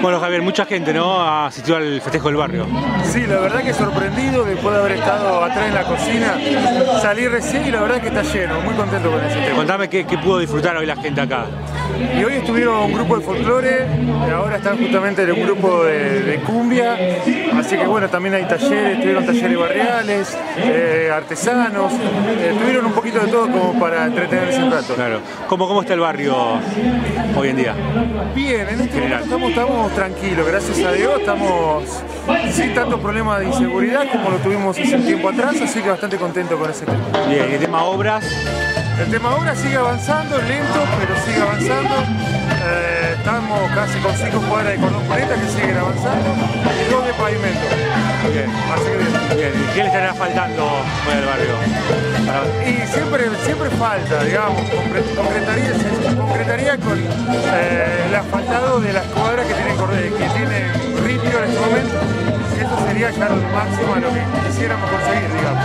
Bueno Javier, mucha gente ¿no? ha asistido al festejo del barrio. Sí, la verdad que sorprendido después de haber estado atrás en la cocina, salí recién y la verdad que está lleno, muy contento con ese tema. Contame qué pudo disfrutar hoy la gente acá. Y hoy estuvieron un grupo de folclore, ahora están justamente en un grupo de, de cumbia, así que bueno, también hay talleres, tuvieron talleres barriales, eh, artesanos, eh, tuvieron un poquito de todo como para entretenerse un rato. Claro. ¿Cómo, cómo está el barrio hoy en día? Bien, en este General. momento estamos, estamos tranquilos, gracias a Dios, estamos sin tantos problemas de inseguridad como lo tuvimos hace un tiempo atrás, así que bastante contento con ese tema. Bien, y el tema obras, El tema ahora sigue avanzando, lento, pero sigue avanzando. Eh, estamos casi con cinco cuadras de cordón pureta que siguen avanzando y dos de pavimento. Bien. Así que bien. bien. ¿Y qué le estará faltando hoy al barrio? Para- Y siempre, siempre falta, digamos, concre- concretaría, concretaría con eh, el asfaltado de las cuadras que tienen, que tienen ripio en este momento. Eso sería ya lo máximo a lo que quisiéramos conseguir, digamos.